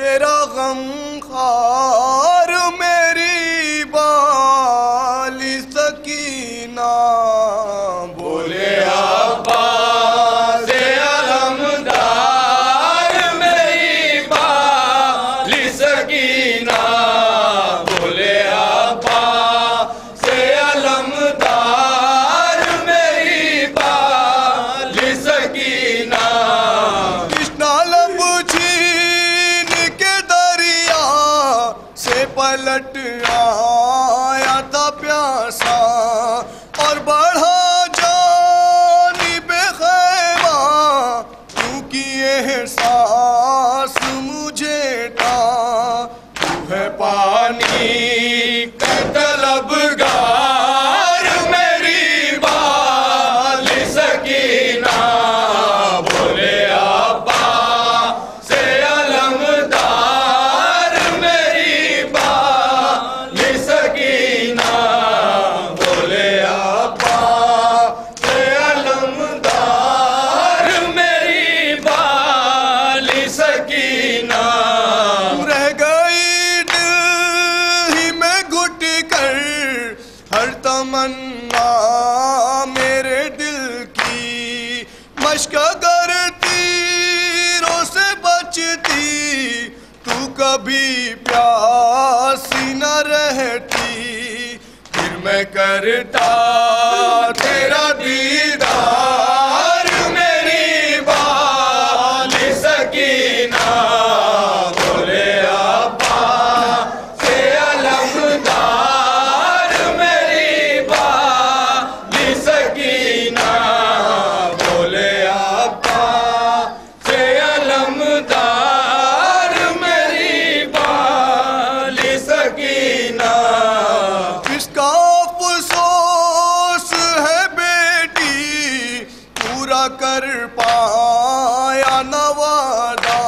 तेरा गम खार पलट आया था प्यासा और बढ़ा जानी बेखैमा। क्योंकि एहसास मुझे था तू है पानी का तलबगार तमन्ना मेरे दिल की मश्क करती तीरों से बचती, तू कभी प्यासी न रहती, फिर मैं करता तेरा दीदार कर पाया नवादा।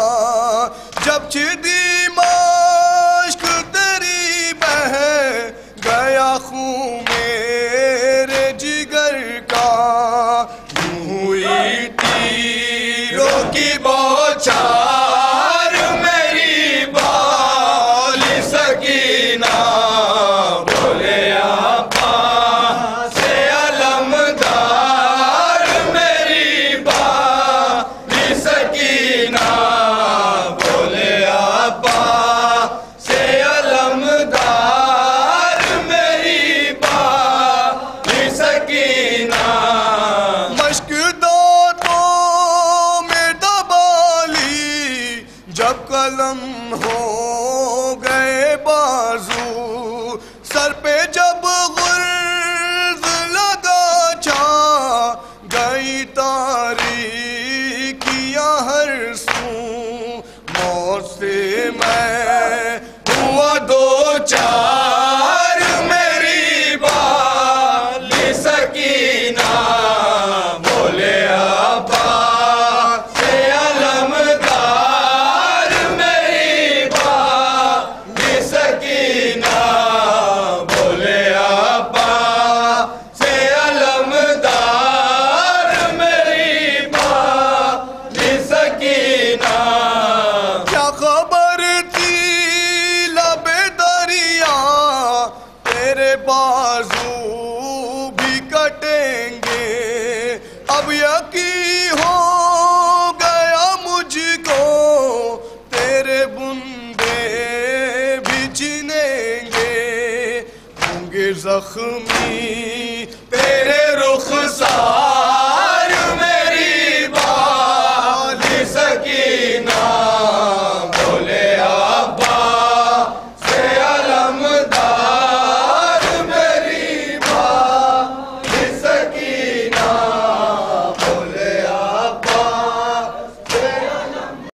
जब छिदी माश्क तेरी बह गया खून जब कलम हो गए बाजू, सर पे जब गुर्ज लगा छा गई तारी किया हर सू, मौत से मैं हुआ दो चार। बाजू भी कटेंगे। अब यकी हो गया मुझको, तेरे बुंदे भी चिनेंगे होंगे जख्मी तेरे रुख सा